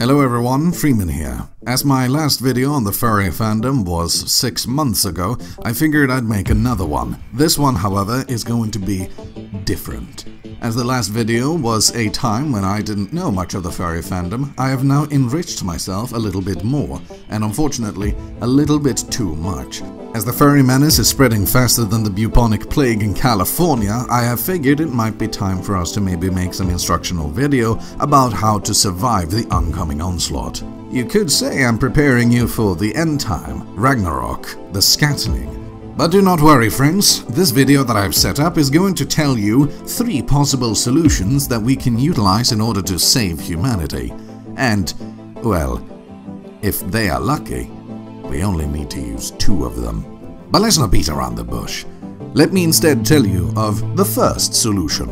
Hello everyone, Freeman here. As my last video on the furry fandom was 6 months ago, I figured I'd make another one. This one, however, is going to be different. As the last video was a time when I didn't know much of the furry fandom, I have now enriched myself a little bit more, and unfortunately, a little bit too much. As the furry menace is spreading faster than the bubonic plague in California, I have figured it might be time for us to maybe make some instructional video about how to survive the oncoming onslaught. You could say I'm preparing you for the end time, Ragnarok, the scattering. but do not worry friends, this video that I've set up is going to tell you three possible solutions that we can utilize in order to save humanity. And, well, if they are lucky, we only need to use two of them. But let's not beat around the bush. Let me instead tell you of the first solution.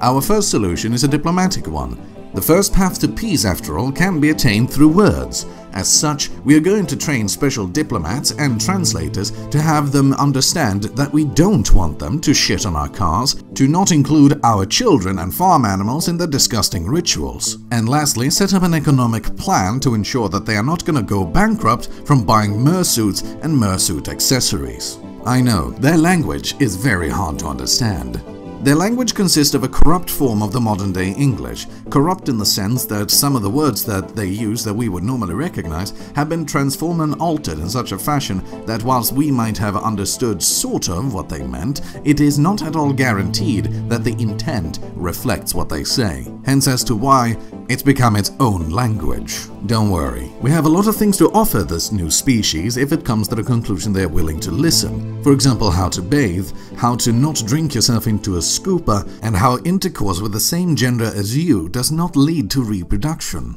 Our first solution is a diplomatic one. The first path to peace, after all, can be attained through words. As such, we are going to train special diplomats and translators to have them understand that we don't want them to shit on our cars, to not include our children and farm animals in their disgusting rituals. And lastly, set up an economic plan to ensure that they are not going to go bankrupt from buying mersuits and mersuit accessories. I know, their language is very hard to understand. Their language consists of a corrupt form of the modern day English, corrupt in the sense that some of the words that they use that we would normally recognize have been transformed and altered in such a fashion that whilst we might have understood sort of what they meant, it is not at all guaranteed that the intent reflects what they say. Hence as to why it's become its own language. Don't worry, we have a lot of things to offer this new species if it comes to the conclusion they are willing to listen. For example, how to bathe, how to not drink yourself into a scooper, and how intercourse with the same gender as you does not lead to reproduction.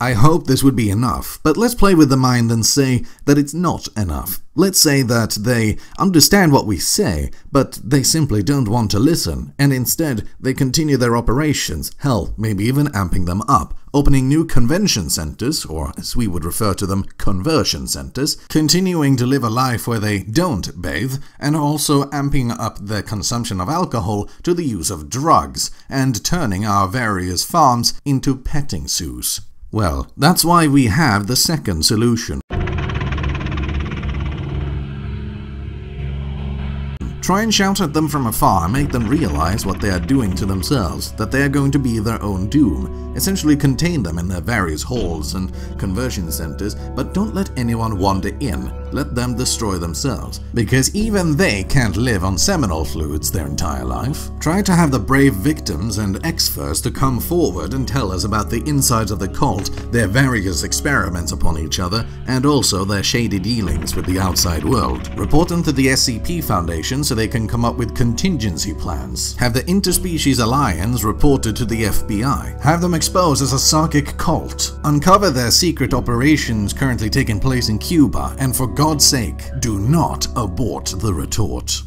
I hope this would be enough, but let's play with the mind and say that it's not enough. Let's say that they understand what we say, but they simply don't want to listen, and instead they continue their operations, hell, maybe even amping them up, opening new convention centers, or as we would refer to them, conversion centers, continuing to live a life where they don't bathe, and also amping up their consumption of alcohol to the use of drugs, and turning our various farms into petting zoos. Well, that's why we have the second solution. Try and shout at them from afar make them realize what they are doing to themselves, that they are going to be their own doom. Essentially contain them in their various halls and conversion centers, but don't let anyone wander in. Let them destroy themselves. Because even they can't live on seminal fluids their entire life. Try to have the brave victims and experts to come forward and tell us about the insides of the cult, their various experiments upon each other, and also their shady dealings with the outside world. Report them to the SCP Foundation so they can come up with contingency plans. Have the Interspecies Alliance reported to the FBI. Have them exposed as a psychic cult. Uncover their secret operations currently taking place in Cuba, and for God's sake, do not abort the retort.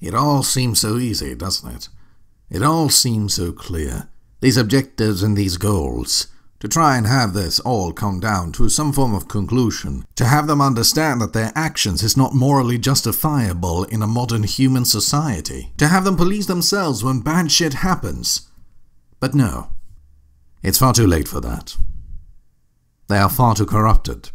It all seems so easy, doesn't it? It all seems so clear. These objectives and these goals. To try and have this all come down to some form of conclusion. To have them understand that their actions is not morally justifiable in a modern human society. To have them police themselves when bad shit happens. But no. It's far too late for that. They are far too corrupted.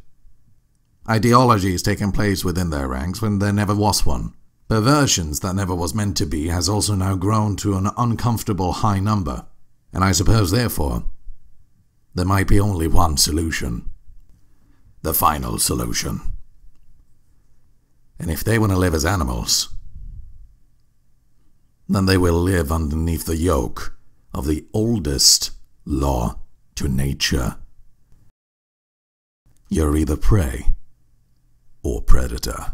Ideology is taking place within their ranks when there never was one. Perversions that never was meant to be has also now grown to an uncomfortable high number, and I suppose therefore there might be only one solution. The final solution. And if they want to live as animals, then they will live underneath the yoke of the oldest law to nature. You're either prey or predator.